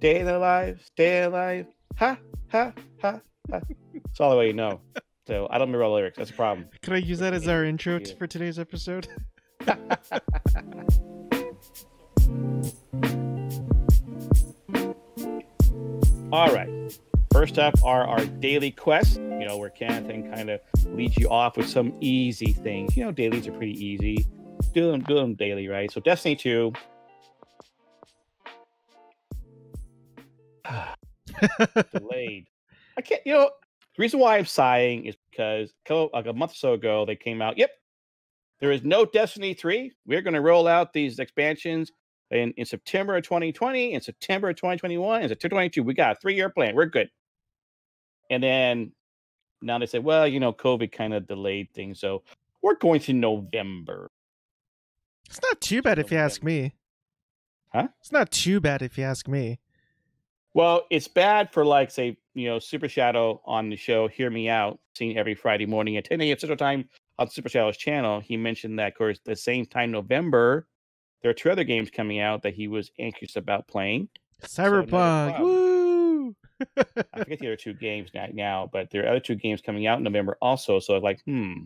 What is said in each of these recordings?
Staying alive, staying alive. Ha, ha, ha, ha. That's all the way you know. So I don't remember all the lyrics. That's a problem. Can I use that as our intro t- for today's episode? All right. First up are our daily quests, you know, where Kennethan kind of leads you off with some easy things. You know, dailies are pretty easy. Do them, do them daily, right? So Destiny 2. delayed. I can't, you know, the reason why I'm sighing is because like a month or so ago, they came out, yep, there is no Destiny 3. We're going to roll out these expansions in, in September of 2020, in September of 2021, in September 22. We got a three year plan. We're good. And then now they say, well, you know, COVID kind of delayed things. So we're going to November. It's not too bad if you ask me. Huh? It's not too bad if you ask me. Well, it's bad for like say, you know, Super Shadow on the show, Hear Me Out, seen every Friday morning at 10 a.m. Central Time on Super Shadow's channel. He mentioned that, of course, the same time November, there are two other games coming out that he was anxious about playing. Cyberpunk, so woo! I forget the other two games now, now, but there are other two games coming out in November also. So like, hmm,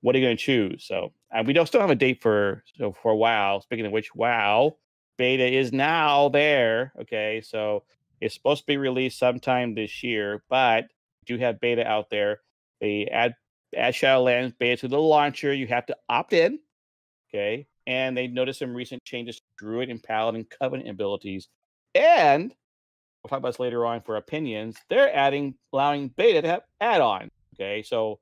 what are you going to choose? So uh, we don't still have a date for so for WoW. Speaking of which, wow, beta is now there. Okay, so it's supposed to be released sometime this year, but do have beta out there. They add add Shadowlands beta to the launcher. You have to opt in. Okay. And they noticed some recent changes to Druid and Paladin Covenant abilities. And we'll talk about this later on for opinions. They're adding allowing beta to have add-on. Okay. So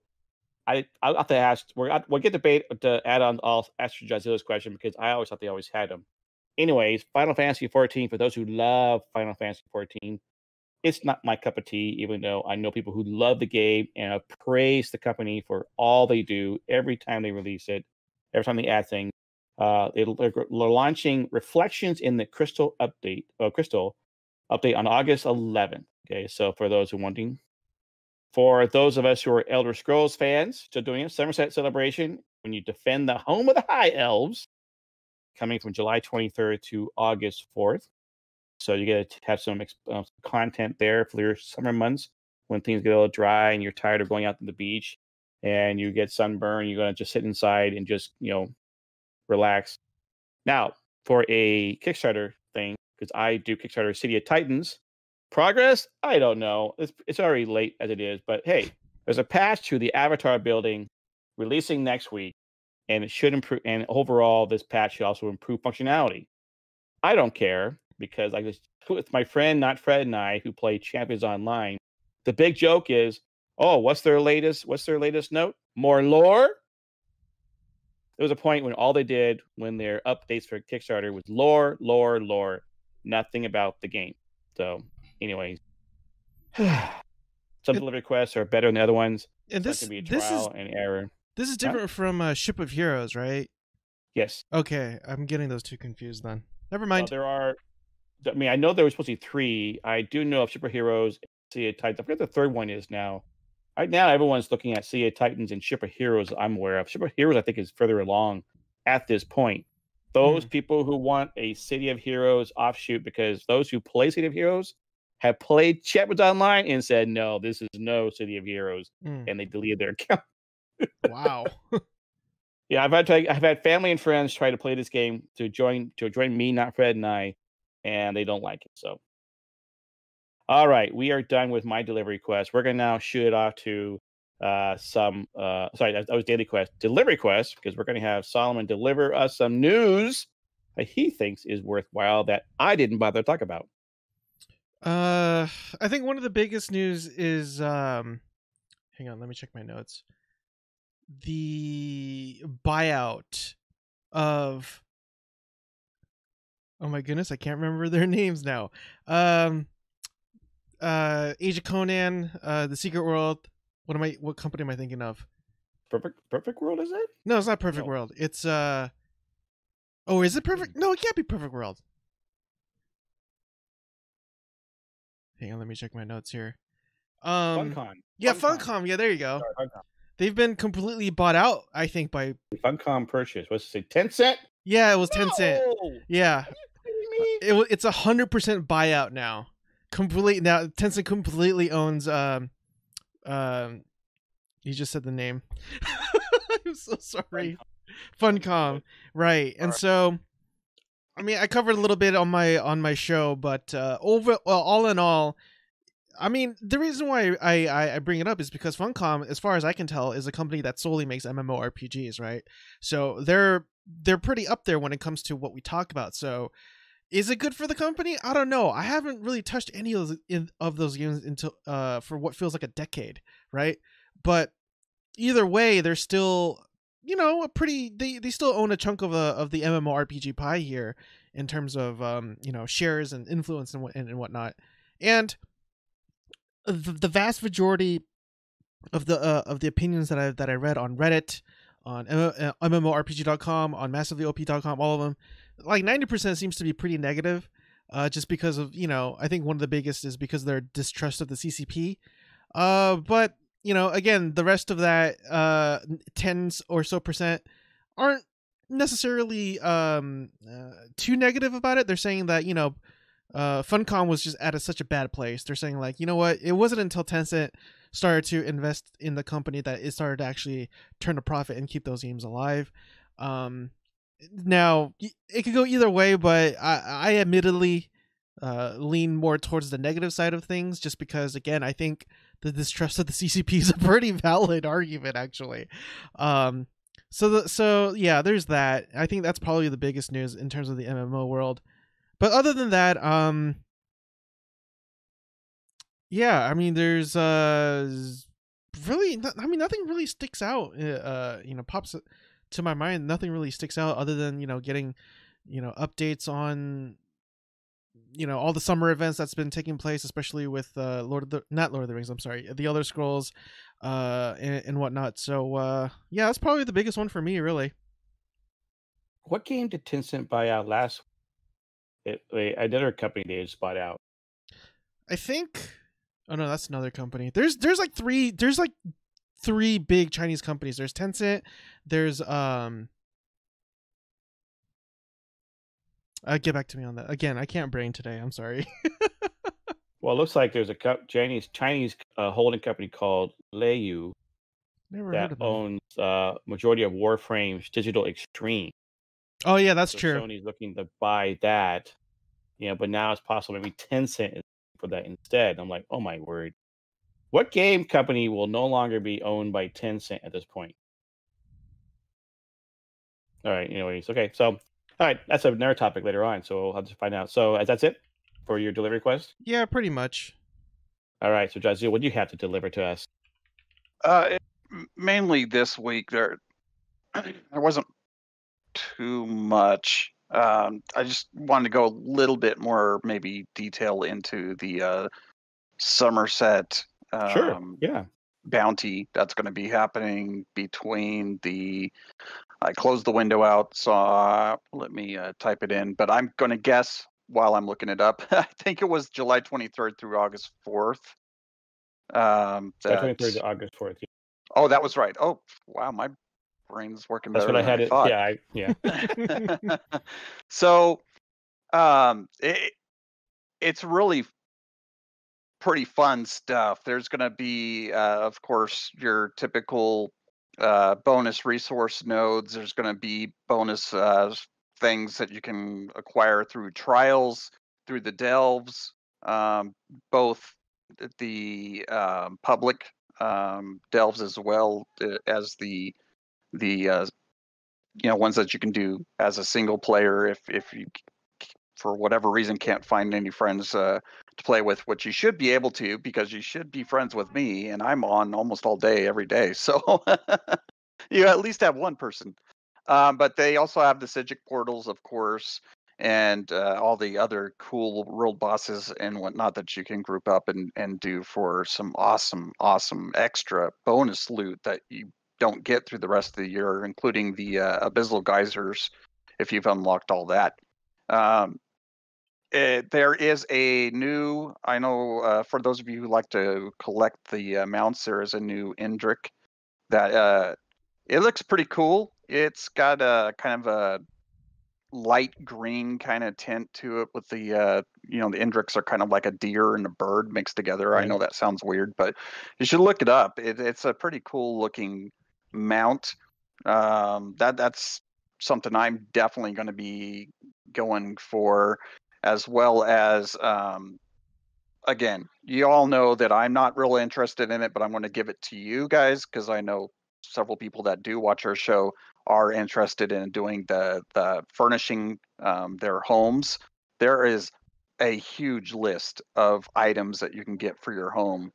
I I'll have to ask we're we'll get the beta to add on I'll ask Jazeel's question because I always thought they always had them anyways, Final Fantasy 14, for those who love Final Fantasy 14, it's not my cup of tea, even though I know people who love the game and have praised the company for all they do every time they release it, every time they add things. Uh, they're, they're launching Reflections in the Crystal update, uh, Crystal update on August 11th. Okay, so for those who are wanting, for those of us who are Elder Scrolls fans, still doing a Summerset celebration when you defend the home of the High Elves coming from July 23rd to August 4th. So you get to have some uh, content there for your summer months when things get a little dry and you're tired of going out to the beach and you get sunburn. You're going to just sit inside and just, you know, relax. Now, for a Kickstarter thing, because I do Kickstarter City of Titans, progress, I don't know. It's, it's already late as it is, but hey, there's a patch to the Avatar building releasing next week and it should improve. And overall, this patch should also improve functionality. I don't care because I just with my friend, not Fred and I, who play Champions Online. The big joke is, oh, what's their latest? What's their latest note? More lore. There was a point when all they did when their updates for Kickstarter was lore, lore, lore, nothing about the game. So, anyways, some delivery requests are better than the other ones. And this, be a this trial is and error. This is different from uh, Ship of Heroes, right? Yes. Okay, I'm getting those two confused then. Never mind. Well, there are. I mean, I know there was supposed to be three. I do know of Ship of Heroes, City of Titans. I forget the third one is now. Right now, everyone's looking at City of Titans and Ship of Heroes. I'm aware of Ship of Heroes. I think is further along at this point. Those hmm. people who want a City of Heroes offshoot, because those who play City of Heroes have played Champions Online and said, "No, this is no City of Heroes," hmm. and they deleted their account wow. yeah, I've had to, I've had family and friends try to play this game to join to join me, not Fred and I, and they don't like it. So, all right, we are done with my delivery quest. We're gonna now shoot it off to uh some uh sorry that, that was daily quest delivery quest because we're gonna have solomon deliver us some news that he thinks is worthwhile that i didn't bother to talk about uh i think one of the biggest news is um hang on let me check my notes the buyout of oh my goodness i can't remember their names now. Um uh Age of Conan uh the secret world. What am i what company am i thinking of? Perfect perfect world is it? No it's not perfect no. world. It's uh oh is it perfect no it can't be perfect world. Hang on let me check my notes here. Um funcom yeah funcom, funcom. yeah there you go. Sorry, They've been completely bought out, I think, by Funcom purchase. What's it say? Tencent? Yeah, it was no! Tencent. Yeah. it, it's a hundred percent buyout now. Complete now. Tencent completely owns. Um, um, you just said the name. I'm so sorry. Funcom, right? And so, I mean, I covered a little bit on my on my show, but uh, over well, all in all, I mean, the reason why I, I, I bring it up is because Funcom, as far as I can tell, is a company that solely makes MMORPGs, right? So they're they're pretty up there when it comes to what we talk about. So is it good for the company? I don't know. I haven't really touched any of those, in, of those games until uh for what feels like a decade, right? But either way, they're still you know a pretty they, they still own a chunk of the of the MMORPG pie here in terms of um you know shares and influence and and, and whatnot, and the, vast majority of the uh, of the opinions that I that I read on Reddit, on uh, MMORPG.com, on MassivelyOP.com, all of them, like ninety percent seems to be pretty negative. Uh, just because of you know, I think one of the biggest is because their distrust of the CCP. Uh, but you know, again, the rest of that uh tens or so percent aren't necessarily um uh, too negative about it. They're saying that you know uh, Funcom was just at a, such a bad place. They're saying like, you know what? It wasn't until Tencent started to invest in the company that it started to actually turn a profit and keep those games alive. Um, now it could go either way, but I, I admittedly uh, lean more towards the negative side of things, just because again, I think the distrust of the CCP is a pretty valid argument actually. Um, so the, so yeah, there's that. I think that's probably the biggest news in terms of the MMO world. But other than that, um yeah, I mean there's uh really I mean nothing really sticks out uh, uh you know pops to my mind nothing really sticks out other than you know getting you know updates on you know all the summer events that's been taking place especially with uh lord of the not lord of the rings i'm sorry the Elder Scrolls uh and, and whatnot. So uh yeah that's probably the biggest one for me really. What game did tencent buy out last it, they, another company they just bought out. I think. Oh no, that's another company. There's there's like three there's like three big Chinese companies. There's Tencent. There's um. Uh, get back to me on that again. I can't brain today. I'm sorry. well, it looks like there's a Chinese Chinese uh, holding company called Leyou Never that owns uh, majority of Warframe's Digital Extreme. Oh yeah, that's so true. Sony's looking to buy that, you know, but now it's possible maybe Tencent for that instead. I'm like, oh my word, what game company will no longer be owned by Tencent at this point? All right, anyways, okay, so all right, that's another topic later on, so we'll have to find out. So as that's it for your delivery quest. Yeah, pretty much. All right, so Jazeel, what do you have to deliver to us? Uh, it, mainly this week there, there wasn't too much. Um, I just wanted to go a little bit more, maybe detail into the uh, Summerset. Um, sure. Yeah. Bounty that's going to be happening between the. I closed the window out, so uh, let me uh, type it in. But I'm going to guess while I'm looking it up. I think it was July 23rd through August 4th. Um, July 23rd to August 4th. Oh, that was right. Oh, wow, my brain's working That's better. what I had. I it. thought. Yeah, I, yeah. so, um, it, it's really pretty fun stuff. There's going to be, uh, of course, your typical uh, bonus resource nodes. There's going to be bonus uh, things that you can acquire through trials, through the delves, um, both the um, public um, delves as well uh, as the the uh, you know ones that you can do as a single player if if you for whatever reason can't find any friends uh, to play with which you should be able to because you should be friends with me and i'm on almost all day every day. So you at least have one person. Um, but they also have the Psijic portals of course and uh, all the other cool world bosses and whatnot that you can group up and, and do for some awesome awesome extra bonus loot that you don't get through the rest of the year, including the uh, abyssal geysers, if you've unlocked all that. Um, it, eh, there is a new, I know uh, for those of you who like to collect the uh, mounts, there is a new Indrik that uh, it looks pretty cool. It's got a kind of a light green kind of tint to it with the uh you know the Indriks are kind of like a deer and a bird mixed together. I know that sounds weird, but you should look it up. It, it's a pretty cool looking mount. Um, that that's something I'm definitely going to be going for, as well as um, again, you all know that I'm not real interested in it, but I'm going to give it to you guys because I know several people that do watch our show are interested in doing the the furnishing um, their homes. There is a huge list of items that you can get for your home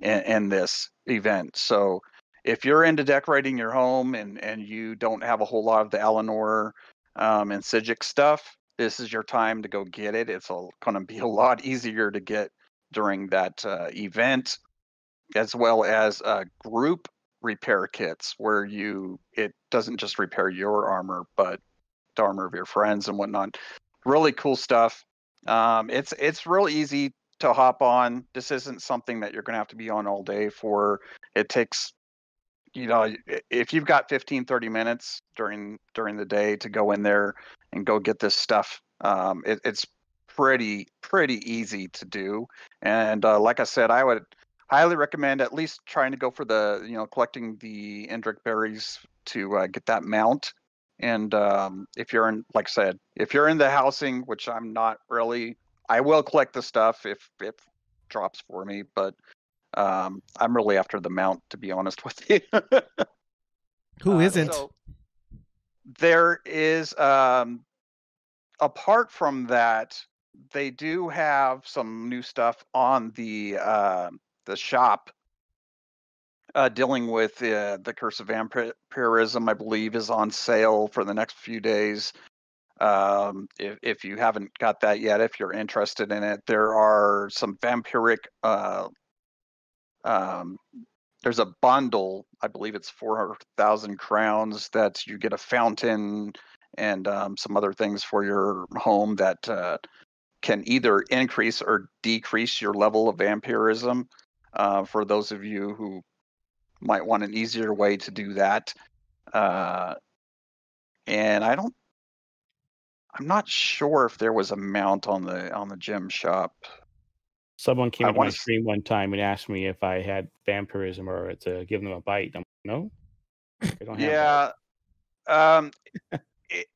in, in this event. So if you're into decorating your home and and you don't have a whole lot of the Alinor um, and Psijic stuff, this is your time to go get it. It's going to be a lot easier to get during that uh, event, as well as uh, group repair kits where you it doesn't just repair your armor, but the armor of your friends and whatnot. Really cool stuff. Um, it's it's real easy to hop on. This isn't something that you're going to have to be on all day for. It takes you know if you've got 15 30 minutes during during the day to go in there and go get this stuff um, it, it's pretty pretty easy to do. And uh, like i said i would highly recommend at least trying to go for the you know collecting the Indrik berries to uh, get that mount. And um, if you're in like i said if you're in the housing which i'm not really i will collect the stuff if if drops for me but um, i'm really after the mount to be honest with you Who uh, isn't? so there is um apart from that they do have some new stuff on the uh, the shop uh, dealing with uh, the curse of vampirism i believe is on sale for the next few days um, if, if you haven't got that yet if you're interested in it there are some vampiric uh, um, there's a bundle i believe it's 4000 crowns that you get a fountain and um, some other things for your home that uh, can either increase or decrease your level of vampirism. Uh, for those of you who might want an easier way to do that uh, and i don't i'm not sure if there was a mount on the on the gym shop Someone came I wanna my stream one time and asked me if I had vampirism or to give them a bite. I'm like, no, I don't have. Yeah, um, it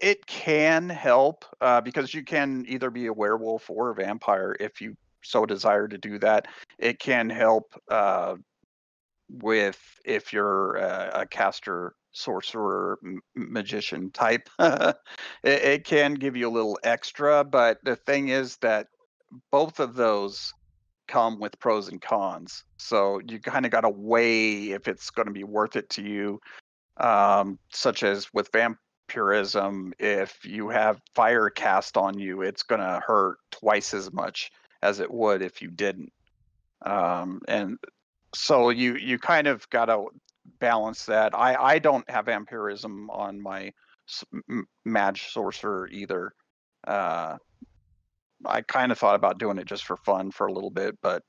it can help uh, because you can either be a werewolf or a vampire if you so desire to do that. It can help uh, with if you're a, a caster, sorcerer, m- magician type. it, it can give you a little extra, but the thing is that both of those come with pros and cons. So you kind of got to weigh if it's going to be worth it to you. Um, such as with vampirism, if you have fire cast on you, it's going to hurt twice as much as it would if you didn't. Um, and so you you kind of got to balance that. I I don't have vampirism on my mage sorcerer either. Uh, I kind of thought about doing it just for fun for a little bit, but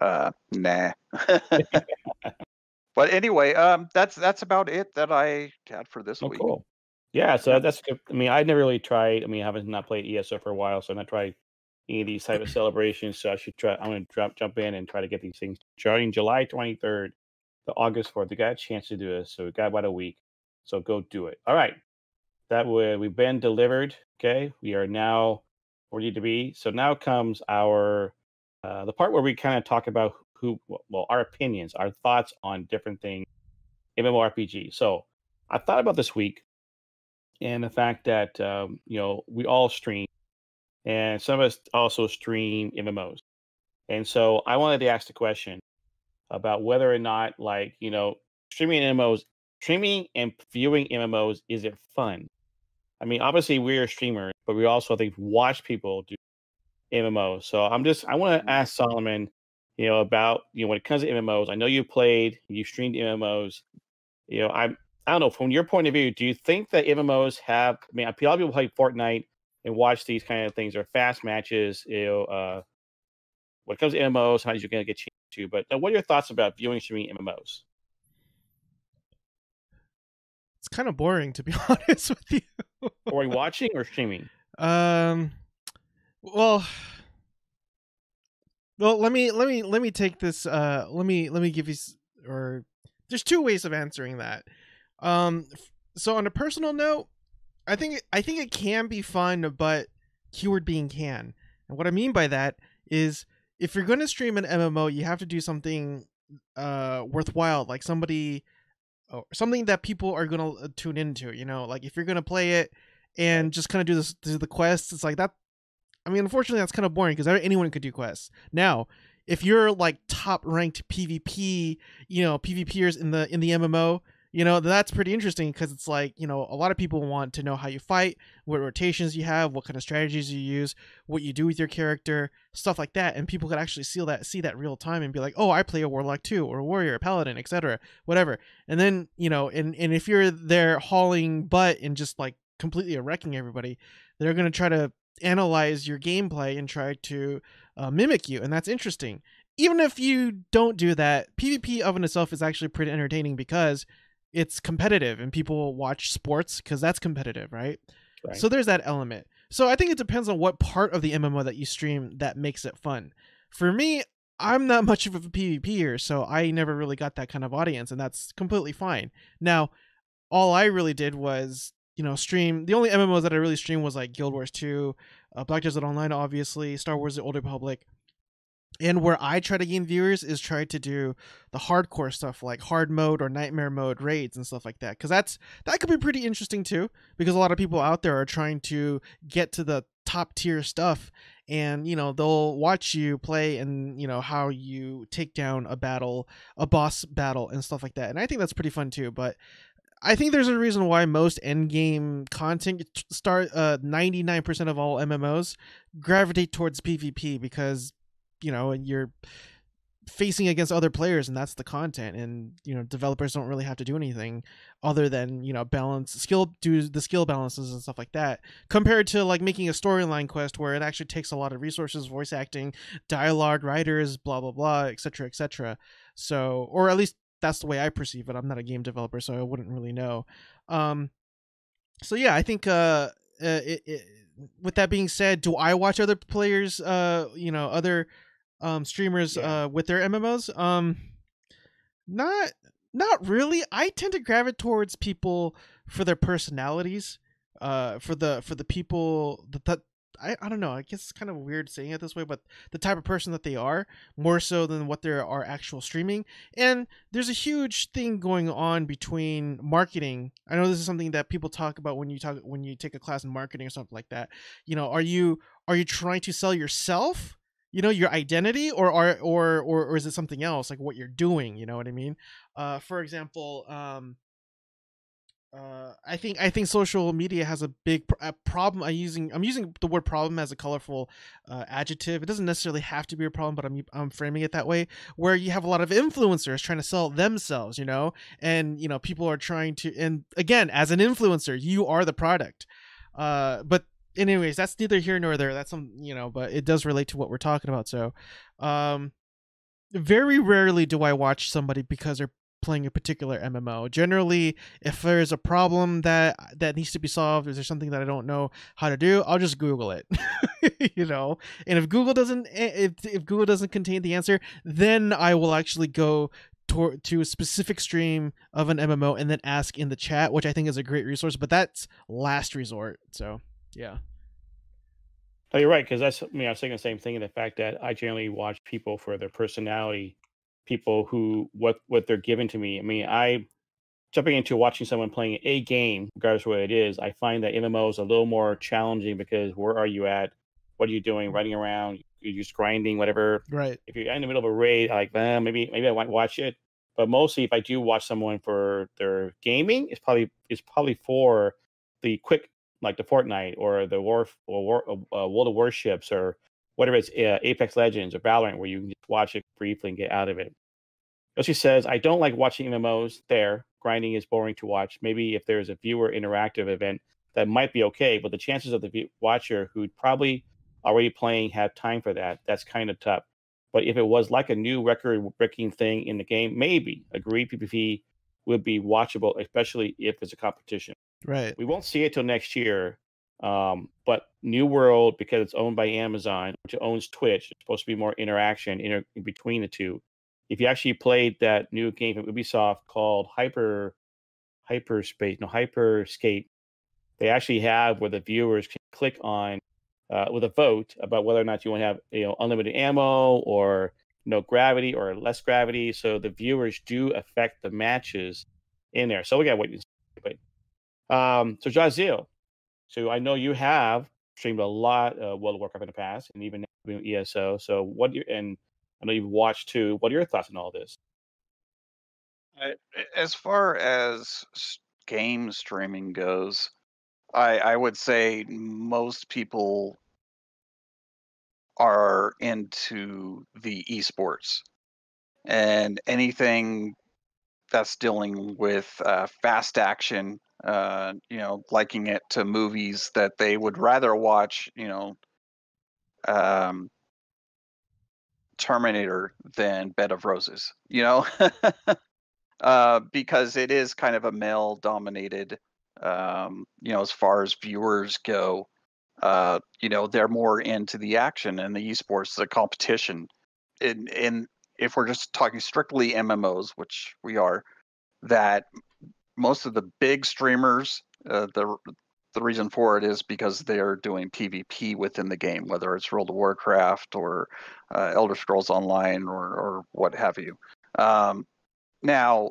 uh, nah. but anyway, um, that's that's about it that I had for this Oh, week. cool. Yeah, so that's good. I mean, I never really tried. I mean, I haven't not played ESO for a while, so I've not tried any of these type of celebrations. So I should try. I'm going to jump jump in and try to get these things starting July 23rd to August 4th. We got a chance to do this, so we got about a week. So go do it. All right, that way we've been delivered. Okay, we are now we need to be. So now comes our uh, the part where we kind of talk about who, well, our opinions, our thoughts on different things, MMORPG. So I thought about this week and the fact that um, you know we all stream, and some of us also stream MMOs, and so I wanted to ask the question about whether or not, like you know, streaming MMOs, streaming and viewing MMOs, is it fun? I mean, obviously we're streamers, but we also I think watch people do MMOs. So I'm just I want to ask Solomon, you know, about you know when it comes to MMOs. I know you played, you streamed MMOs. You know, I'm I don't know from your point of view. Do you think that MMOs have? I mean, a lot of people play Fortnite and watch these kind of things. They're fast matches. You know, uh, when it comes to MMOs, how you're going to get changed to. But uh, what are your thoughts about viewing streaming MMOs? It's kind of boring to be honest with you. Are we watching or streaming? Um, well, well, let me let me let me take this. Uh, let me let me give you s- or there's two ways of answering that. Um, so on a personal note, I think I think it can be fun, but keyword being can. And what I mean by that is if you're going to stream an MMO, you have to do something uh worthwhile, like somebody or something that people are going to uh, tune into, you know, like if you're to play it and just kind of do this do the quests, it's like that I mean, unfortunately, that's kind of boring because anyone could do quests. Now, if you're like top ranked PvP, you know, PvPers in the in the MMO, you know, that's pretty interesting because it's like you know a lot of people want to know how you fight, what rotations you have, what kind of strategies you use, what you do with your character, stuff like that, and people could actually see that see that real time and be like, oh, I play a warlock too, or a warrior, a paladin, etc., whatever. And then you know, and and if you're there hauling butt and just like completely wrecking everybody, they're gonna try to analyze your gameplay and try to uh, mimic you, and that's interesting. Even if you don't do that, PvP of and itself is actually pretty entertaining because it's competitive and people watch sports because that's competitive, right? Right. So there's that element. So I think it depends on what part of the MMO that you stream that makes it fun. For me, I'm not much of a PvPer, so I never really got that kind of audience, and that's completely fine. Now, all I really did was, you know, stream. The only MMOs that I really streamed was like Guild Wars 2, uh, Black Desert Online, obviously, Star Wars: The Old Republic. And where I try to gain viewers is try to do the hardcore stuff like hard mode or nightmare mode raids and stuff like that. Because that's that could be pretty interesting too. Because a lot of people out there are trying to get to the top tier stuff, and you know they'll watch you play and you know how you take down a battle, a boss battle, and stuff like that. And I think that's pretty fun too. But I think there's a reason why most end game content start uh 99% of all MMOs gravitate towards PvP because you know and you're facing against other players and that's the content and you know developers don't really have to do anything other than you know balance skill do the skill balances and stuff like that compared to like making a storyline quest where it actually takes a lot of resources voice acting dialogue writers blah blah blah etc etc so or at least that's the way i perceive it. I'm not a game developer so i wouldn't really know. Um so yeah i think uh, uh it, it, with that being said do i watch other players uh you know other um streamers Yeah. uh with their mmos um not not really. I tend to gravitate towards people for their personalities uh for the for the people that, that I, I don't know i guess it's kind of weird saying it this way but the type of person that they are more so than what there are actual streaming. And there's a huge thing going on between marketing. I know this is something that people talk about when you talk when you take a class in marketing or something like that. You know are you are you trying to sell yourself you know your identity or are or, or or is it something else like what you're doing you know what i mean uh for example um uh, I think I think social media has a big pr- a problem. I using I'm using the word problem as a colorful uh, adjective. It doesn't necessarily have to be a problem, but I'm I'm framing it that way. Where you have a lot of influencers trying to sell themselves, you know, and you know people are trying to. And again, as an influencer, you are the product. Uh, but anyways, that's neither here nor there. That's some you know, but it does relate to what we're talking about. So, um, very rarely do I watch somebody because they're playing a particular MMO. Generally, if there's a problem that that needs to be solved, is there something that I don't know how to do, I'll just Google it. you know, and if Google doesn't if if Google doesn't contain the answer, then I will actually go to, to a specific stream of an MMO and then ask in the chat, which I think is a great resource. But that's last resort. So yeah. Oh, you're right, because that's I mean I was saying the same thing in the fact that I generally watch people for their personality, people who what what they're giving to me. I mean, I jumping into watching someone playing a game, regardless of what it is, I find that MMO is a little more challenging because where are you at? What are you doing? Running around? You're just grinding, whatever. Right. If you're in the middle of a raid, I like eh, maybe maybe I want to watch it. But mostly, if I do watch someone for their gaming, it's probably it's probably for the quick like the Fortnite or the War or War, uh, World of Warships or whatever it's uh, Apex Legends or Valorant, where you can just watch it briefly and get out of it. Yoshi says, I don't like watching MMOs there. Grinding is boring to watch. Maybe if there's a viewer interactive event, that might be okay. But the chances of the watcher who'd probably already playing have time for that, that's kind of tough. But if it was like a new record breaking thing in the game, maybe agree PvP would be watchable, especially if it's a competition. Right. We won't see it till next year. Um, but New World, because it's owned by Amazon, which owns Twitch, it's supposed to be more interaction in, between the two. If you actually played that new game from Ubisoft called Hyper Hyperspace, no Hyperscape, they actually have where the viewers can click on uh, with a vote about whether or not you want to have you know unlimited ammo or no gravity or less gravity. So the viewers do affect the matches in there. So we got what um so Jazeel, so I know you have streamed a lot of World of Warcraft in the past and even ESO. So what you and I know you've watched too. What are your thoughts on all this? As far as game streaming goes, I I would say most people are into the esports and anything that's dealing with uh, fast action uh, you know liking it to movies that they would rather watch you know um, terminator than bed of roses you know uh, because it is kind of a male dominated um, you know as far as viewers go uh, you know, they're more into the action and the esports, the competition. And and if we're just talking strictly MMOs, which we are, that most of the big streamers, uh, the the reason for it is because they're doing PvP within the game, whether it's World of Warcraft or uh, Elder Scrolls Online or or what have you. Um, now,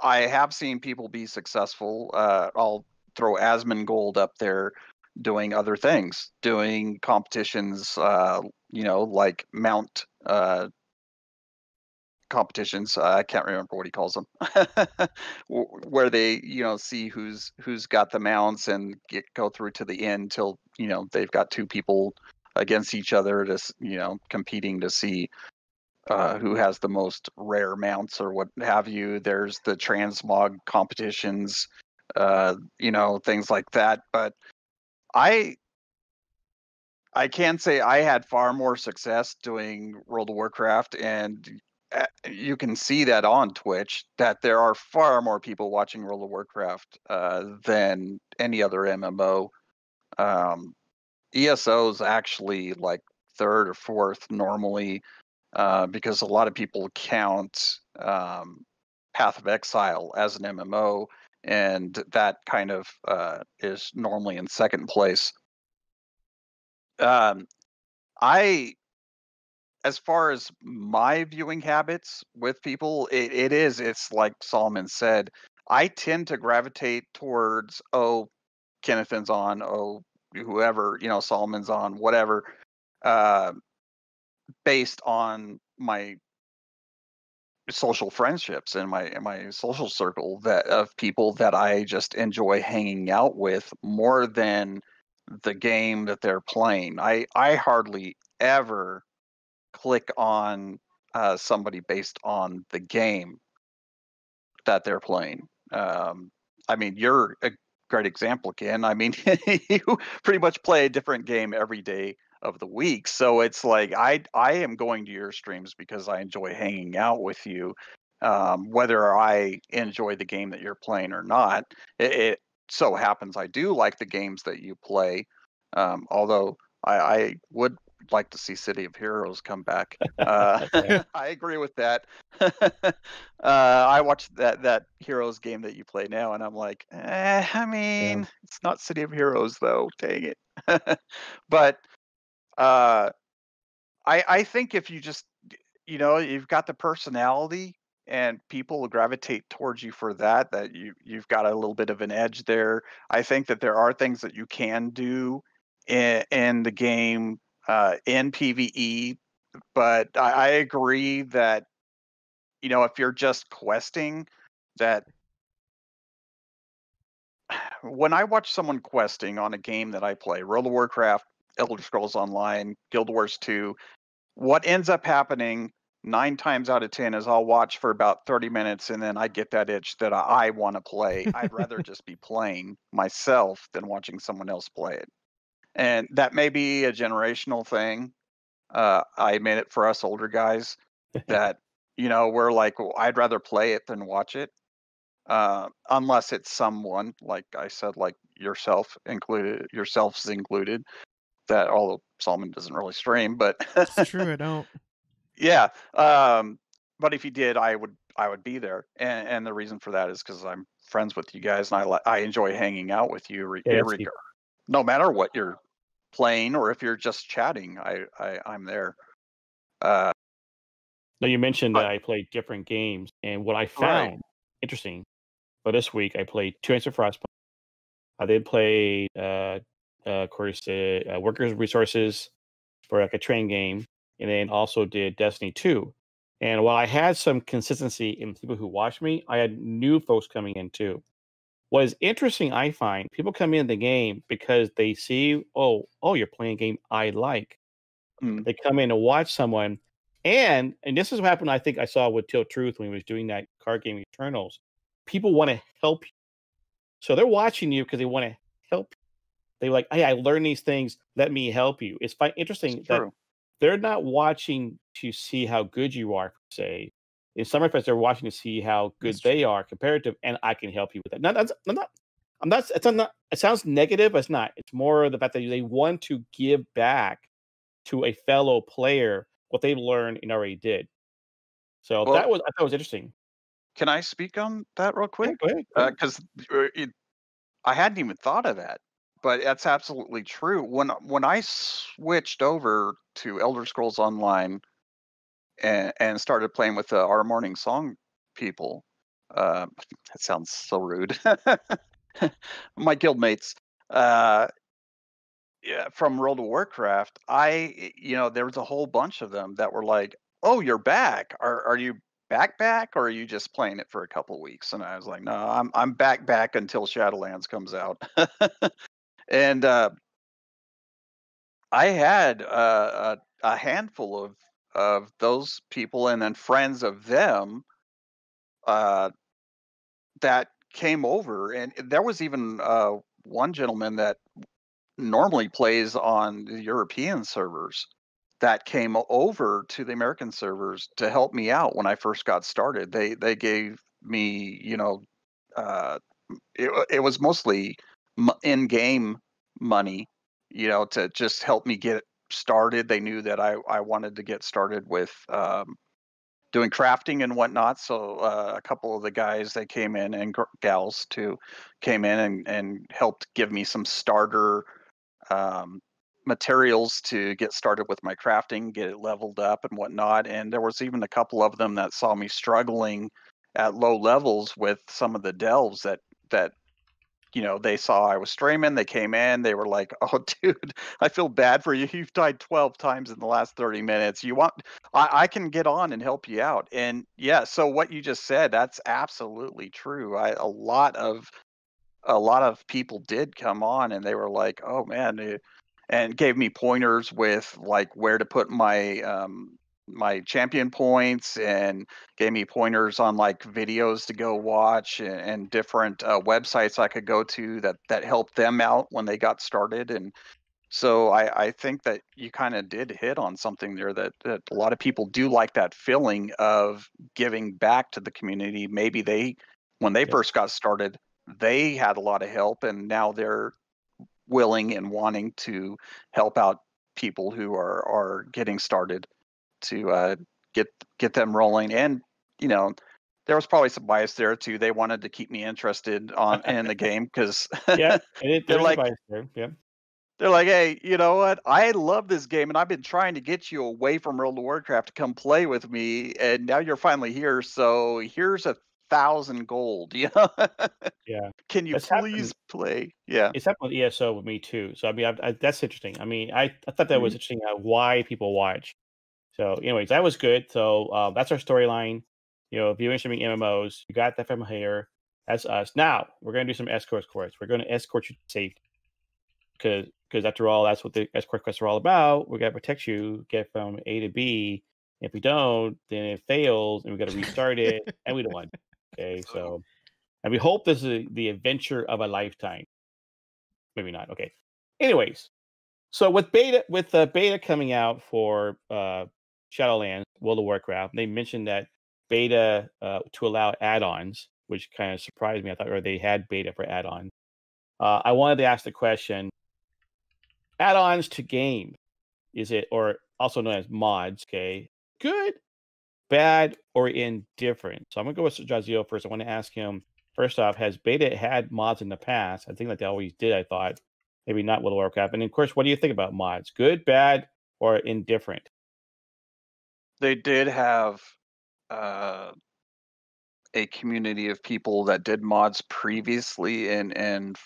I have seen people be successful. Uh, I'll throw Asmongold up there doing other things, doing competitions, uh, you know, like mount uh, competitions. Uh, I can't remember what he calls them, where they, you know, see who's who's got the mounts and get go through to the end till you know they've got two people against each other to you know competing to see uh, who has the most rare mounts or what have you. There's the transmog competitions, uh, you know, things like that. But I I can say I had far more success doing World of Warcraft, and you can see that on Twitch that there are far more people watching World of Warcraft uh, than any other MMO. Um, ESO is actually like third or fourth normally uh, because a lot of people count um, Path of Exile as an MMO, and that kind of uh, is normally in second place. Um, I, as far as my viewing habits with people, it, it is. It's like Solomon said. I tend to gravitate towards oh, Kennethan's on, oh, whoever you know, Solomon's on, whatever, uh, based on my social friendships and my in my social circle that of people that I just enjoy hanging out with more than the game that they're playing. I I hardly ever click on uh, somebody based on the game that they're playing. Um, I mean, you're a great example, Ken. I mean, you pretty much play a different game every day of the week. So it's like I I am going to your streams because I enjoy hanging out with you, um, whether I enjoy the game that you're playing or not. It, it, so happens I do like the games that you play, um, although I, I would like to see City of Heroes come back. Uh, I agree with that. uh, I watched that that Heroes game that you play now, and I'm like, eh, I mean, yeah. it's not City of Heroes though. Dang it. but uh, I I think if you just you know you've got the personality and people will gravitate towards you for that that you you've got a little bit of an edge there. I think that there are things that you can do in, in the game uh, in PVE, but I, I agree that you know if you're just questing that when I watch someone questing on a game that I play, World of Warcraft, Elder Scrolls Online, Guild Wars 2, what ends up happening nine times out of 10 is I'll watch for about 30 minutes and then I get that itch that I, want to play. I'd rather just be playing myself than watching someone else play it. And that may be a generational thing. Uh, I admit it for us older guys that, you know, we're like, well, I'd rather play it than watch it. uh, unless it's someone like I said, like yourself included, yourselves included. That although Solomon doesn't really stream, but It's true. I don't. yeah. Um, but if you did, I would I would be there, and and the reason for that is because I'm friends with you guys, and I I enjoy hanging out with you, Yeah, that's reg- deep. No matter what you're playing or if you're just chatting. I, I I'm there. Uh, Now you mentioned But- that I played different games, and what I Right. found interesting. But this week I played Two Answer Frostpunk. I did play, uh, uh, of course, uh, uh, Workers Resources for like a train game, and then also did Destiny Two. And while I had some consistency in people who watched me, I had new folks coming in too. What is interesting, I find people come in the game because they see, oh, oh, you're playing a game I like. mm, They come in to watch someone, and and this is what happened. I think I saw with Till Truth when he was doing that card game Eternals. People want to help you, so they're watching you because they want to help. you. They like, hey, I learned these things. Let me help you. It's interesting it's that they're not watching to see how good you are, se. In some respects, they're watching to see how good That's true. they are comparative, and I can help you with that. Not, that's, I'm not. I'm not. It's not. It sounds negative. But it's not. It's more the fact that they want to give back to a fellow player what they've learned and already did. So Well- that was I thought was interesting. Can I speak on that real quick? go ahead. go uh, ahead. Because I hadn't even thought of that, but that's absolutely true. When when I switched over to Elder Scrolls Online and started playing with the Our Morning Song people, uh, that sounds so rude. My guildmates, uh, yeah, from World of Warcraft, I you know there was a whole bunch of them that were like, "Oh, you're back. Are are you back back, or are you just playing it for a couple weeks?" And I was like, "No, I'm I'm back back until Shadowlands comes out." and uh, I had uh, a, a handful of of those people, and then friends of them uh, that came over, and there was even uh, one gentleman that normally plays on the European servers that came over to the American servers to help me out when I first got started. They they gave me, you know, uh, it, it was mostly in-game money, you know, to just help me get started. They knew that I I wanted to get started with um, doing crafting and whatnot. So uh, a couple of the guys they came in and gals too came in and and helped give me some starter um, materials to get started with my crafting, get it leveled up and whatnot. And there was even a couple of them that saw me struggling at low levels with some of the delves that that you know they saw I was streaming. They came in. They were like, "Oh, dude, I feel bad for you. You've died twelve times in the last thirty minutes. You want? I, I can get on and help you out." And yeah, so what you just said, that's absolutely true. I a lot of a lot of people did come on and they were like, "Oh man," eh," and gave me pointers with like where to put my um my champion points and gave me pointers on like videos to go watch and, and different uh, websites I could go to that that helped them out when they got started and so I, I think that you kind of did hit on something there that, that a lot of people do like that feeling of giving back to the community. Maybe they, when they first got started, they had a lot of help and now they're willing and wanting to help out people who are are getting started to uh, get get them rolling and you know there was probably some bias there too they wanted to keep me interested on in the game because yeah, it, They're like-. Yeah, they're like hey you know what i love this game and i've been trying to get you away from world of warcraft to come play with me and now you're finally here so here's a thousand gold you know yeah. can you That's happened- please play yeah It's happened with ESO with me too. So I mean, I, I, that's interesting. I mean, I, I thought that Mm-hmm. was interesting uh, why people watch. So, anyways, that was good. So um, that's our storyline. You know, if you're viewing streaming MMOs. You got that from here. That's us. Now we're gonna do some escort quests. We're gonna escort you to safety because because after all, that's what the escort quests are all about. We gotta protect you, get from A to B. If we don't, then it fails, and we gotta restart it, and we don't want. Okay, so and we hope this is the adventure of a lifetime. Maybe not. Okay. Anyways, so with beta with the beta coming out for uh Shadowlands, World of Warcraft, they mentioned that beta uh, to allow add-ons, which kind of surprised me. I thought or they had beta for add-on. Uh, I wanted to ask the question: add-ons to games, is it or also known as mods? Okay, good, bad, or indifferent? So I'm gonna go with Jazio first. I want to ask him first off: Has beta had mods in the past? I think like they always did. I thought maybe not World of Warcraft. And of course, what do you think about mods? Good, bad, or indifferent? They did have uh, a community of people that did mods previously and and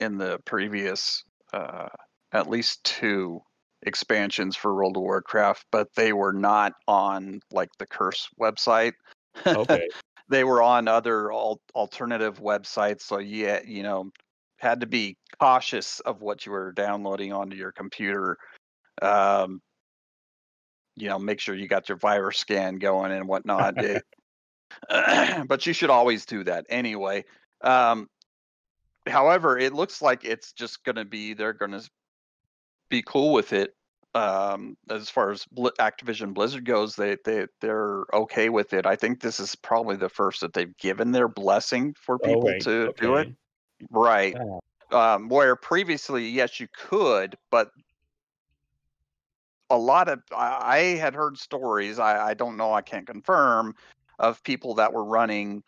in the previous uh, at least two expansions for World of Warcraft, but they were not on like the Curse website. Okay. they were on other al- alternative websites, so yeah, you know, had to be cautious of what you were downloading onto your computer. Um, you know, make sure you got your virus scan going and whatnot. It, but you should always do that anyway. Um, however, it looks like it's just going to be they're going to be cool with it. Um, as far as Bl- Activision Blizzard goes, they they they're okay with it. I think this is probably the first that they've given their blessing for Oh, people right, to do it. Right. Ah, Um, where previously, yes, you could, but a lot of I, I had heard stories. I, I don't know. I can't confirm of people that were running,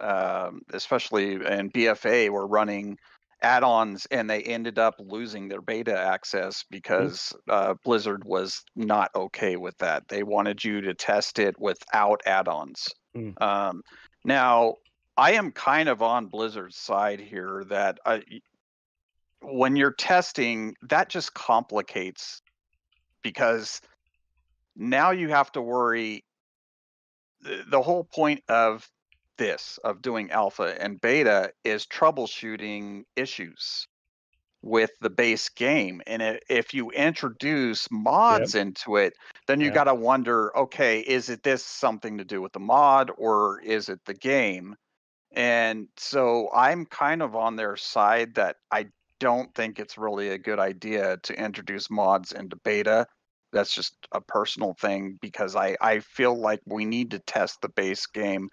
um, especially in BFA, were running add-ons and they ended up losing their beta access because uh, Blizzard was not okay with that. They wanted you to test it without add-ons. Mm. Um, now, I am kind of on Blizzard's side here that I, when you're testing, that just complicates because now you have to worry. The, the whole point of this, of doing alpha and beta, is troubleshooting issues with the base game. And if you introduce mods into it, then you Yeah. got to wonder okay, is it this something to do with the mod or is it the game? And so I'm kind of on their side that I don't think it's really a good idea to introduce mods into beta. That's just a personal thing because I, I feel like we need to test the base game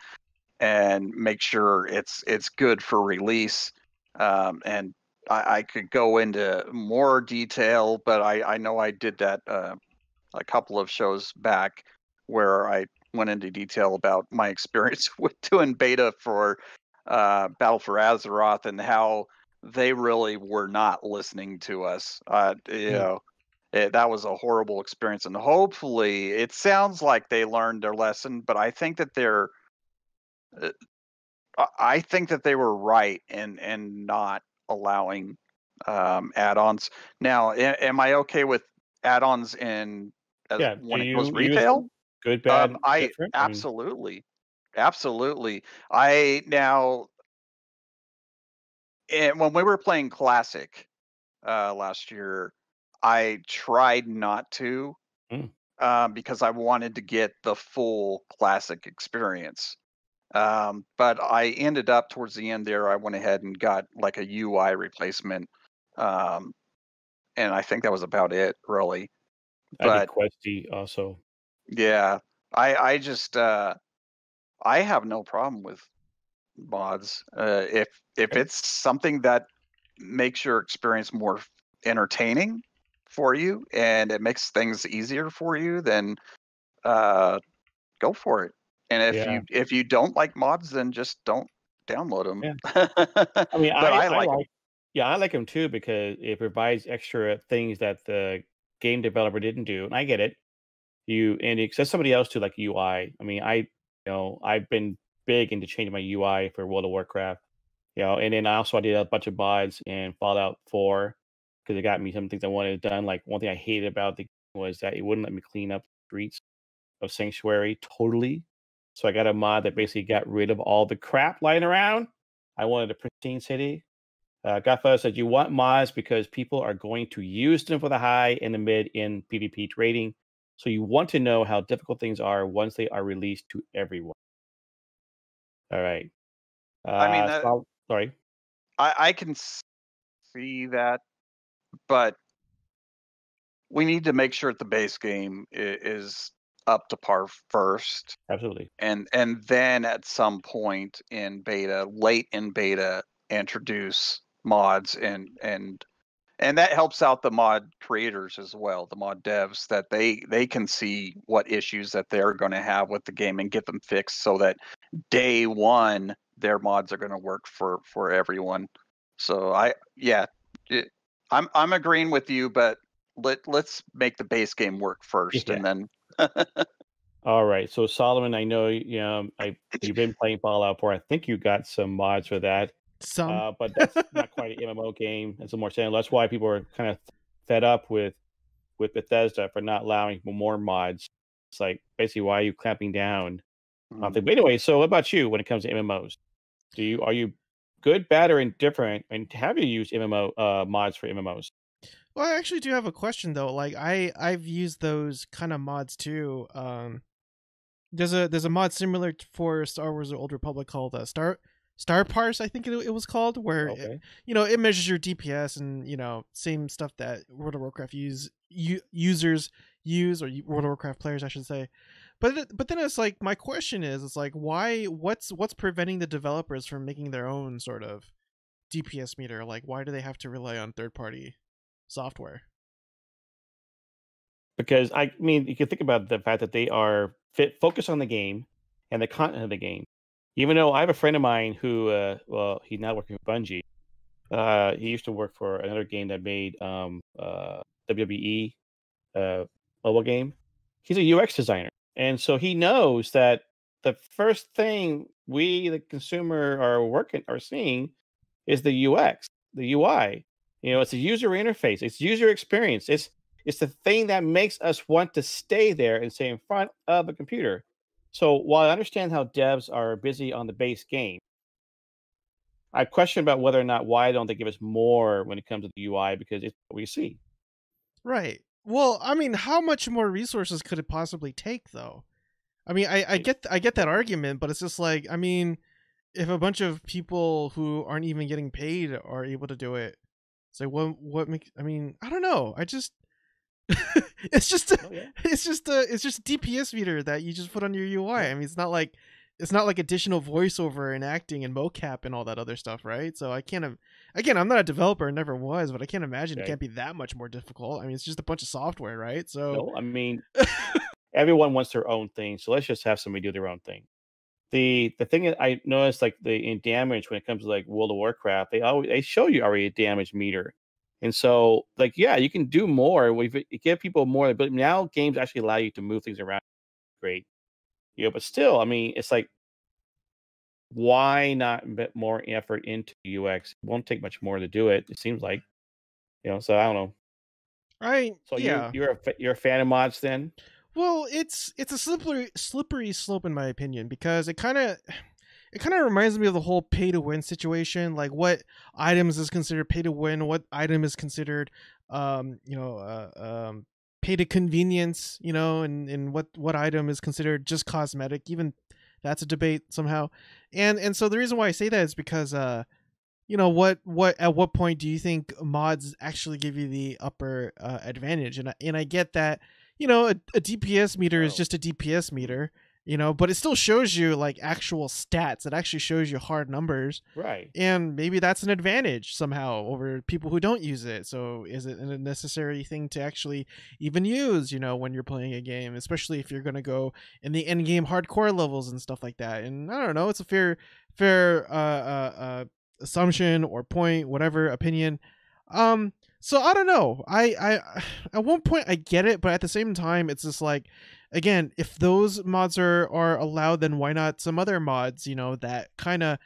and make sure it's it's good for release. Um, and I, I could go into more detail, but I, I know I did that uh, a couple of shows back where I went into detail about my experience with doing beta for uh, Battle for Azeroth and how they really were not listening to us. Uh, you Hmm. know, it, that was a horrible experience, and hopefully, it sounds like they learned their lesson. But I think that they're, uh, I- think that they were right in in not allowing um, add-ons. Now, am I okay with add-ons in as, Yeah, when it goes use retail? Good, bad, Um, I different? Absolutely, absolutely. I now, and when we were playing classic uh, last year, I tried not to Mm. um, because I wanted to get the full classic experience. Um, but I ended up towards the end there. I went ahead and got like a UI replacement, um, and I think that was about it, really. I but- Questy also. Yeah, I I just uh I have no problem with mods. Uh if if it's something that makes your experience more entertaining for you and it makes things easier for you, then uh go for it. And if Yeah. you if you don't like mods, then just don't download them. Yeah. I mean, I, I like 'em. like yeah, I like them too because it provides extra things that the game developer didn't do, and I get it. You and it says somebody else to like UI. I mean, I you know I've been big into changing my UI for World of Warcraft, you know, and then I also did a bunch of mods in Fallout 4 because it got me some things I wanted done. Like one thing I hated about the game was that it wouldn't let me clean up the streets of Sanctuary totally. So I got a mod that basically got rid of all the crap lying around. I wanted a pristine city. Uh, Godfather said you want mods because people are going to use them for the high and the mid in PvP trading. So you want to know how difficult things are once they are released to everyone. All right. Uh, I mean, that- Sol- sorry. I, I can see that, but we need to make sure that the base game is up to par first Absolutely. and and then at some point in beta late in beta introduce mods and and and that helps out the mod creators as well the mod devs that they they can see what issues that they're going to have with the game and get them fixed so that day one their mods are going to work for for everyone so i yeah it, i'm i'm agreeing with you but let let's make the base game work first and then All right. So Solomon, I know you um, know I you've been playing Fallout 4. I think you got some mods for that. Some. Uh, but that's not quite an MMO game. It's a more standard. That's why people are kind of fed up with with Bethesda for not allowing more mods. It's like basically why are you clamping down? on Mhm. things? But anyway, so what about you when it comes to MMOs? Do you are you good, bad, or indifferent? And have you used MMO uh, mods for MMOs? Well, I actually do have a question though. Like I I've used those kind of mods too. Um there's a there's a mod similar for Star Wars: The Old Republic called uh, Star Star Parse, I think it, it was called, where it- you know it measures your DPS and you know same stuff that World of Warcraft use u- users use or World of Warcraft players, I should say. But but then it's like my question is, it's like why what's what's preventing the developers from making their own sort of DPS meter? Like why do they have to rely on third party software? because I mean, you can think about the fact that they are fit focus on the game and the content of the game. Even though I have a friend of mine who, uh, well, he's now working for Bungie. Uh, he used to work for another game that made um, uh, WWE uh, mobile game. He's a UX designer, and so he knows that the first thing we, the consumer, are working are seeing is the UX, the UI. You know, it's a user interface, it's user experience, it's it's the thing that makes us want to stay there and stay in front of a computer. So while I understand how devs are busy on the base game, I question about whether or not why don't they give us more when it comes to the UI because it's what we see. Right. Well, I mean, how much more resources could it possibly take, though? I mean, I, I get I get that argument, but it's just like, I mean, if a bunch of people who aren't even getting paid are able to do it, it's like, what what makes? I mean, I don't know. I just, it's just a, Oh, yeah. it's just a it's just a DPS meter that you just put on your UI. I mean, it's not like it's not like additional voiceover and acting and mocap and all that other stuff, right? So I can't. Again, I'm not a developer, and never was, but I can't imagine it can't be that much more difficult. I mean, it's just a bunch of software, right? So No, I mean everyone wants their own thing, so let's just have somebody do their own thing. The the thing that I noticed, like the in damage when it comes to like World of Warcraft, they always they show you already a damage meter, and so like yeah, you can do more. We give people more, but now games actually allow you to move things around. Great, you know, but still, I mean, it's like why not put more effort into UX? It won't take much more to do it. It seems like, you know. So I don't know. I So yeah. you you're a you're a fan of mods then? Well, it's it's a slippery slippery slope in my opinion because it kind of it kind of reminds me of the whole pay to win situation. Like what items is considered pay to win, what item is considered, um, you know, uh, um, pay to convenience, you know, and and what what item is considered just cosmetic. Even that's a debate somehow. And and so the reason why I say that is because uh you know what what at what point do you think mods actually give you the upper uh, advantage and I, and I get that you know a, a DPS meter is Oh. just a DPS meter you know but it still shows you like actual stats. It actually shows you hard numbers. Right. and maybe that's an advantage somehow over people who don't use it. So is it a necessary thing to actually even use you know when you're playing a game especially if you're going to go in the end game hardcore levels and stuff like that? And i don't know it's a fair fair uh uh, uh assumption or point whatever opinion. Um so i don't know. I i at one point i get it but at the same time it's just like again if those mods are are allowed then why not some other mods you know that kind of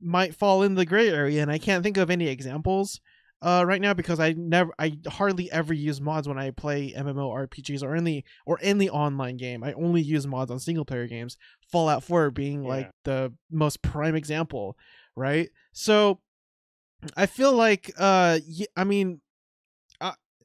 might fall in the gray area? And i can't think of any examples uh right now because i never i hardly ever use mods when i play mmorpgs or any or any online game. I only use mods on single player games. Fallout 4 being like the most prime example right? So i feel like uh i mean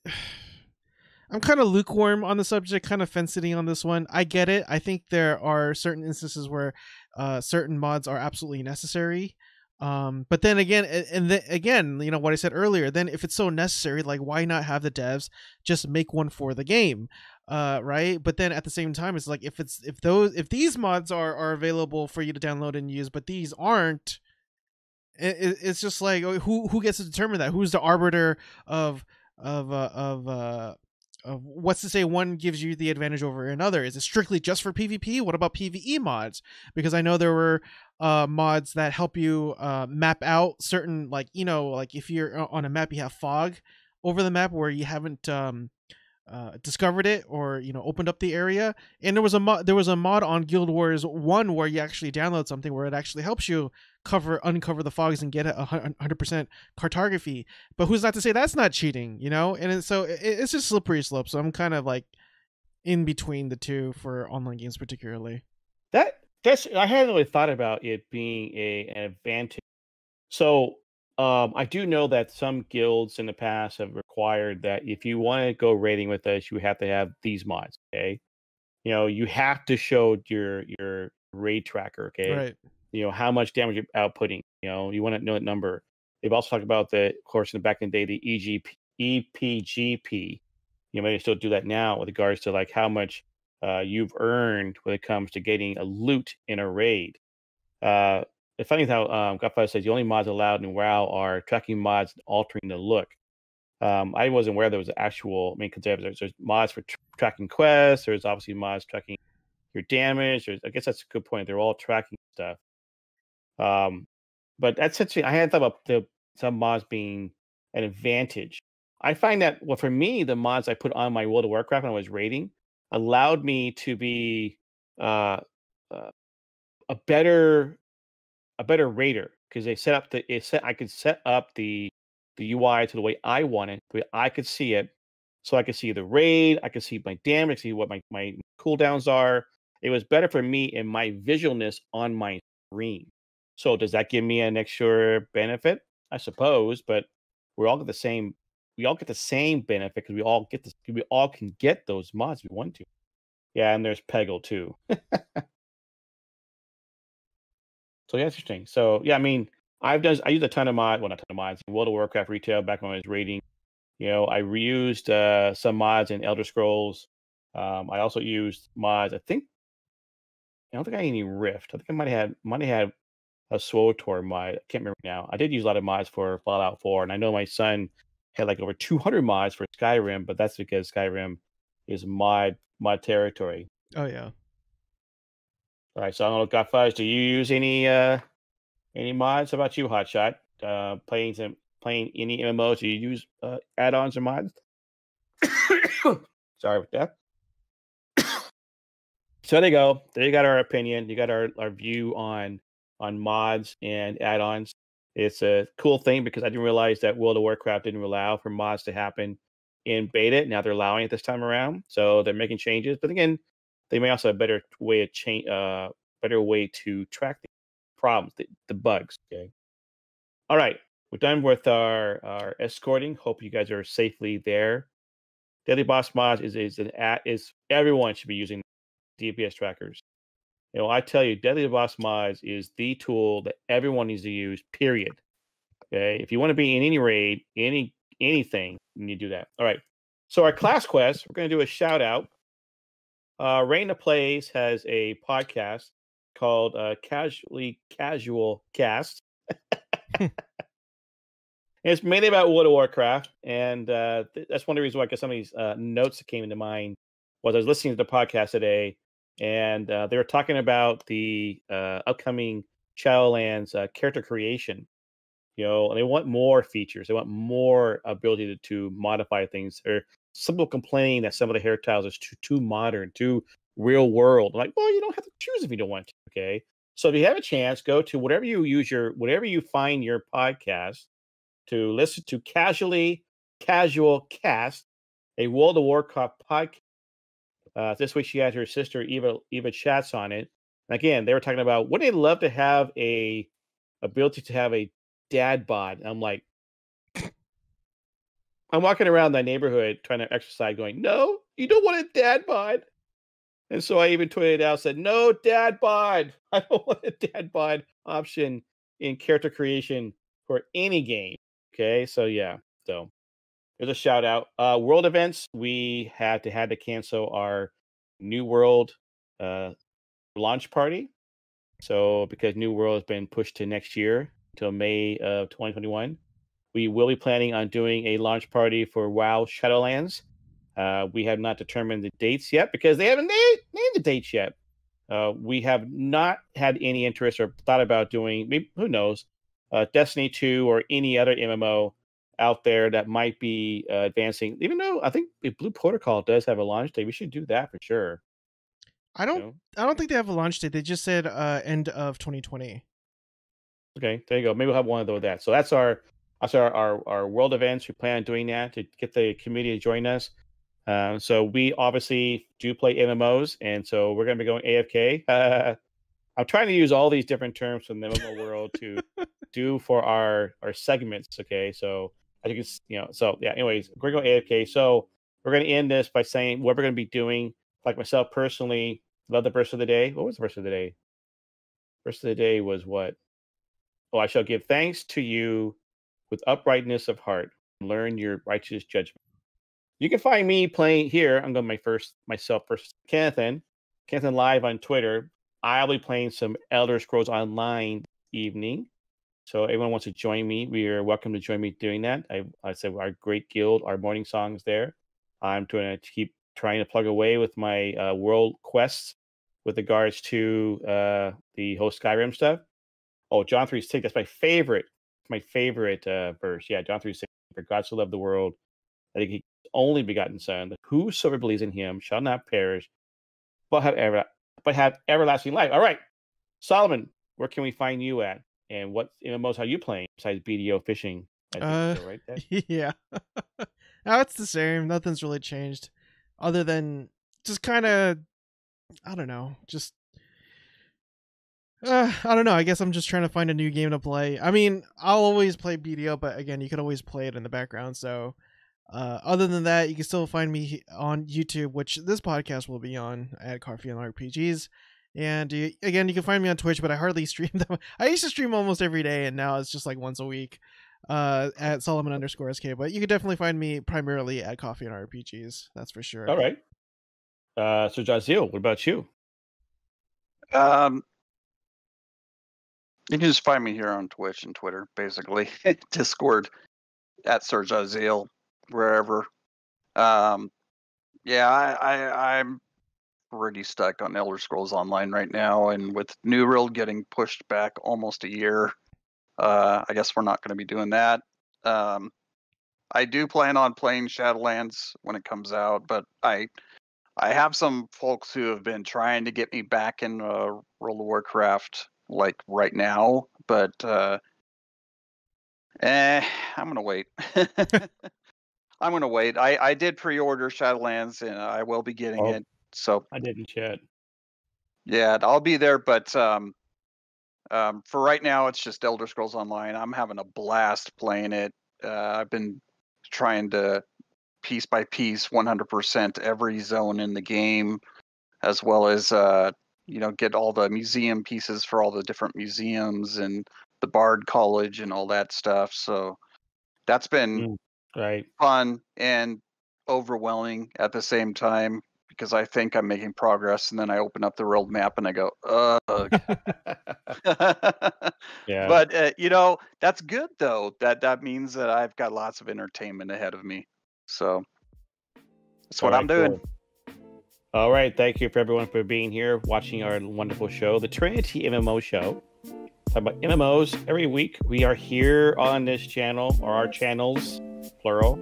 I'm kind of lukewarm on the subject, kind of fence sitting on this one. I get it. I think there are certain instances where uh, certain mods are absolutely necessary. Um, but then again, and then again, you know what I said earlier. Then if it's so necessary, like why not have the devs just make one for the game, uh, right? But then at the same time, it's like if it's if those if these mods are are available for you to download and use, but these aren't, it, it's just like oh, who who gets to determine that? Who's the arbiter of of uh, of uh of what's to say one gives you the advantage over another? Is it strictly just for PvP? What about PvE mods? Because I know there were uh, mods that help you uh, map out certain, like you know, like if you're on a map, you have fog over the map where you haven't um, uh, discovered it or you know opened up the area. And there was a mod there was a mod on guild wars 1 where you actually download something where it actually helps you cover uncover the fogs and get a 100% cartography. But who's not to say that's not cheating you know? And so it, it's just slippery slope. So i'm kind of like in between the two for online games particularly. That that's i hadn't really thought about it being a an advantage. So um, I do know that some guilds in the past have required that if you want to go raiding with us, you have to have these mods. Okay, you know you have to show your your raid tracker. Okay, right. You know how much damage you're outputting. You know you want to know that number. They've also talked about the, of course, in the back in the day, the EGP, EPGP. You may still do that now with regards to like how much uh, you've earned when it comes to getting a loot in a raid. Uh, it's funny how um, Godfather says the only mods allowed in WoW are tracking mods altering the look. Um, I wasn't aware there was actual. I mean, because there's, there's mods for tr- tracking quests. There's obviously mods tracking your damage. There's, I guess that's a good point. They're all tracking stuff. Um, but that's such. I had thought about the some mods being an advantage. I find that well for me, the mods I put on my World of Warcraft when I was raiding allowed me to be uh, uh, a better a better raider because they set up the set I could set up the the UI to the way I want it, the way I could see it. So I could see the raid, I could see my damage, see what my, my cooldowns are. It was better for me in my visualness on my screen. So does that give me an extra benefit? I suppose, but we all get the same we all get the same benefit because we all get this we all can get those mods we want to. Yeah, and there's Peggle too. So yeah, interesting. So yeah, I mean, I've done I used a ton of mods, well not a ton of mods World of Warcraft retail back when I was raiding. You know, I reused uh, some mods in Elder Scrolls. Um, I also used mods. I think I don't think I had any Rift. I think I might have had might have had a SWTOR mod. I can't remember now. I did use a lot of mods for Fallout 4, and I know my son had like over 200 mods for Skyrim, but that's because Skyrim is mod mod territory. Oh yeah. All right, so I don't know, got fuzz. Do you use any uh any mods? How about you, Hotshot? Uh, playing some playing any MMOs? Do you use uh, add-ons or mods? Sorry with that. so there you go. There you got our opinion. You got our, our view on on mods and add-ons. It's a cool thing because I didn't realize that World of Warcraft didn't allow for mods to happen in beta. Now they're allowing it this time around. So they're making changes. But again, they may also have a better way of change, uh, better way to track the problems, the, the bugs. Okay. All right, we're done with our our escorting. Hope you guys are safely there. Deadly Boss Mods is is an at is everyone should be using DPS trackers. You know, I tell you, Deadly Boss Mods is the tool that everyone needs to use. Period. Okay, if you want to be in any raid, any anything, you need to do that. All right. So our class quest, we're going to do a shout out uh, Raina Plays has a podcast called uh, Casually Casual Cast. it's mainly about World of Warcraft, and uh, th- that's one of the reasons why I got some of these uh, notes that came into mind was I was listening to the podcast today, and uh, they were talking about the uh, upcoming Shadowlands uh, character creation. You know, and they want more features. They want more ability to, to modify things or some people complaining that some of the hair tiles is too too modern, too real world. Like, well, you don't have to choose if you don't want to. Okay. So if you have a chance, go to whatever you use your whatever you find your podcast to listen to casually casual cast a World of Warcraft podcast. Uh, this week she had her sister Eva Eva chats on it. And again, they were talking about wouldn't they love to have a ability to have a dad bod? And I'm like, I'm walking around the neighborhood trying to exercise, going, No, you don't want a dad bod. And so I even tweeted out, said, No dad bod. I don't want a dad bod option in character creation for any game. Okay, so yeah, so there's a shout out. Uh, world events, we had to had to cancel our New World uh, launch party. So because New World has been pushed to next year until May of 2021, we will be planning on doing a launch party for WoW Shadowlands. Uh, we have not determined the dates yet because they haven't named, named the dates yet. Uh, we have not had any interest or thought about doing, maybe, who knows, uh, Destiny 2 or any other MMO out there that might be uh, advancing. Even though I think Blue Protocol does have a launch date, we should do that for sure. I don't. You know? I don't think they have a launch date. They just said uh, end of 2020. Okay, there you go. Maybe we'll have one of those. That so that's our that's our, our our world events. We plan on doing that to get the community to join us. Um, so we obviously do play MMOs, and so we're going to be going AFK. Uh, I'm trying to use all these different terms from the MMO world to do for our our segments. Okay, so I think it's you know so yeah. Anyways, we're going AFK. So we're going to end this by saying what we're going to be doing. Like myself personally, love the verse of the day. What was the verse of the day? Verse of the day was what? Oh, I shall give thanks to you with uprightness of heart. Learn your righteous judgment. You can find me playing here. I'm going to my first myself first. Kennethan, Kennethan live on Twitter. I'll be playing some Elder Scrolls Online evening. So everyone wants to join me, we are welcome to join me doing that. I, I said our great guild, our morning songs there. I'm going to keep trying to plug away with my uh, world quests with regards to uh, the whole Skyrim stuff. Oh, John three six. That's my favorite. My favorite uh, verse. Yeah, John three six. For God so loved the world, I think He only begotten Son, that whosoever believes in Him shall not perish, but have ever, but have everlasting life. All right, Solomon, where can we find you at? And what MMOs are you playing besides BDO fishing? Uh, so, right yeah, now it's the same. Nothing's really changed, other than just kind of, I don't know, just uh, I don't know. I guess I'm just trying to find a new game to play. I mean, I'll always play BDO, but again, you could always play it in the background. So, uh, other than that, you can still find me on YouTube, which this podcast will be on at Coffee and RPGs. And uh, again, you can find me on Twitch, but I hardly stream them. I used to stream almost every day, and now it's just like once a week uh, at Solomon underscore SK. But you can definitely find me primarily at Coffee and RPGs. That's for sure. All right. Uh, so, Jazeel, what about you? Um, you can just find me here on Twitch and Twitter, basically. Discord at Sir Jazeel, wherever. Um, yeah, I, I, I'm pretty stuck on Elder Scrolls Online right now, and with New World getting pushed back almost a year, uh, I guess we're not going to be doing that. Um, I do plan on playing Shadowlands when it comes out, but I I have some folks who have been trying to get me back in uh, World of Warcraft like right now, but uh, eh, I'm gonna wait. I'm gonna wait. I I did pre-order Shadowlands, and I will be getting oh. it so I didn't yet. Yeah, I'll be there, but um, um, for right now, it's just Elder Scrolls Online. I'm having a blast playing it. Uh, I've been trying to piece by piece, 100% every zone in the game, as well as uh, you know get all the museum pieces for all the different museums and the Bard College and all that stuff. So that's been mm, right fun and overwhelming at the same time because I think I'm making progress, and then I open up the world map and I go, ugh. yeah. But uh, you know that's good though. That that means that I've got lots of entertainment ahead of me. So that's what right, I'm doing. Cool. All right. Thank you for everyone for being here, watching our wonderful show, the Trinity MMO Show. Talk about MMOs every week. We are here on this channel or our channels plural.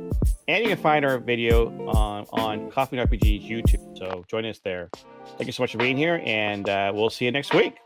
And you can find our video on, on Coffee and RPG's YouTube. So join us there. Thank you so much for being here, and uh, we'll see you next week.